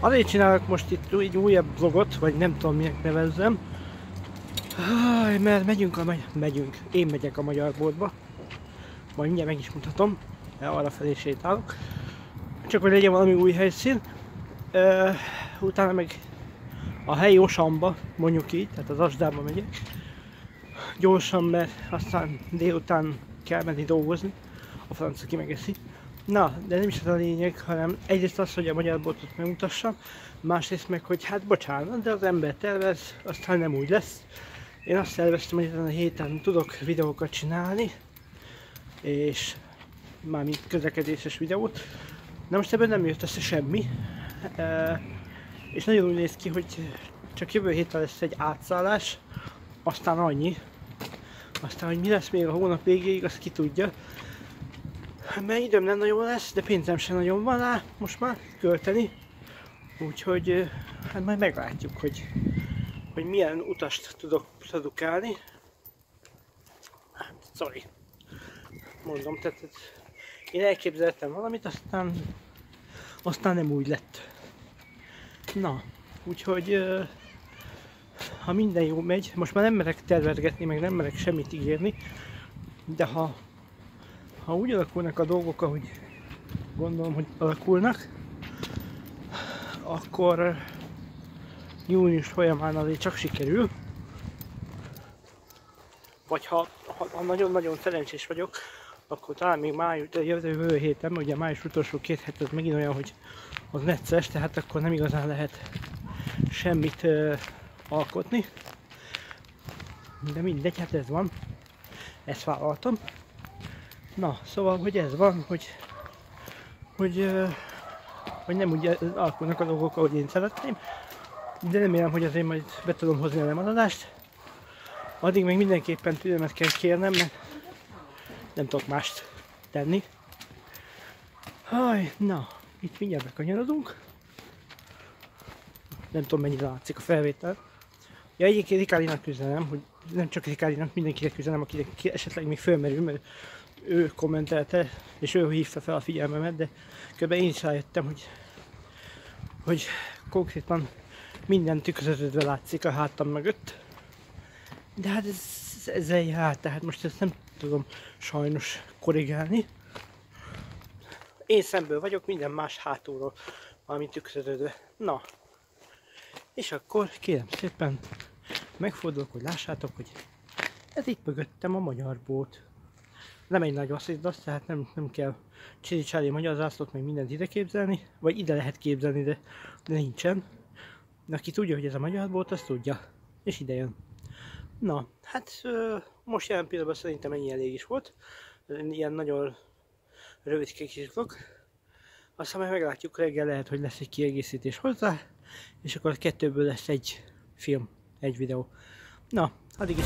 Azért csinálok most itt egy újabb vlogot, vagy nem tudom minek nevezzem. Aj, mert megyünk a megy megyünk. Én megyek a magyar boltba. Majd mindjárt meg is mutatom. Arra felé sétálok. Csak hogy legyen valami új helyszín. Uh, utána meg a helyi Osamba, mondjuk így, tehát az Asdába megyek. Gyorsan, mert aztán délután kell menni dolgozni. A francia ki megeszi. Na, de nem is ez a lényeg, hanem egyrészt az, hogy a magyar botot megmutassam, másrészt meg, hogy hát bocsánat, de az ember tervez, aztán nem úgy lesz. Én azt terveztem, hogy ezen a héten tudok videókat csinálni, és mármint közlekedéses videót. Na most ebben nem jött össze semmi, e, és nagyon úgy néz ki, hogy csak jövő héten lesz egy átszállás, aztán annyi. Aztán, hogy mi lesz még a hónap végéig, azt ki tudja. Mert időm nem nagyon lesz, de pénzem sem nagyon van rá most már költeni. Úgyhogy hát majd meglátjuk, hogy, hogy milyen utast tudok produkálni. Hát, sorry. Mondom, tehát én elképzeltem valamit, aztán, aztán nem úgy lett. Na, úgyhogy ha minden jó megy, most már nem merek tervezgetni, meg nem merek semmit ígérni, de ha ha úgy alakulnak a dolgok, ahogy gondolom, hogy alakulnak, akkor június folyamán azért csak sikerül. Vagy ha, ha nagyon-nagyon szerencsés vagyok, akkor talán még május, jövő héten, ugye május utolsó két hét az megint olyan, hogy az necces, tehát akkor nem igazán lehet semmit uh, alkotni. De mindegy, hát ez van. Ezt vállaltam. Na, szóval, hogy ez van, hogy, hogy, hogy nem úgy alakulnak a dolgok, ahogy én szeretném, de remélem, hogy azért majd be tudom hozni a lemaradást. Addig még mindenképpen türelmet kell kérnem, mert nem tudok mást tenni. Haj, na, itt mindjárt bekanyarodunk. Nem tudom mennyire látszik a felvétel. Ja, egyébként Rikálinak üzenem, hogy nem csak Rikálinak, mindenkinek üzenem, akinek esetleg még fölmerül, mert ő kommentelte, és ő hívta fel a figyelmemet, de kb. én is rájöttem, hogy, hogy konkrétan minden tükröződve látszik a hátam mögött. De hát ez, ezzel jár, tehát most ezt nem tudom sajnos korrigálni. Én szemből vagyok, minden más hátulról valami tükröződve. Na, és akkor kérem szépen megfordulok, hogy lássátok, hogy ez itt mögöttem a magyar bót nem egy nagy vasszizdasz, tehát nem, nem kell csili magyar zászlót, meg mindent ide képzelni, vagy ide lehet képzelni, de, nincsen. De aki tudja, hogy ez a magyar volt, azt tudja, és ide jön. Na, hát most jelen pillanatban szerintem ennyi elég is volt. Ilyen nagyon rövid kis vlog. Aztán majd meglátjuk, reggel lehet, hogy lesz egy kiegészítés hozzá, és akkor a kettőből lesz egy film, egy videó. Na, addig is.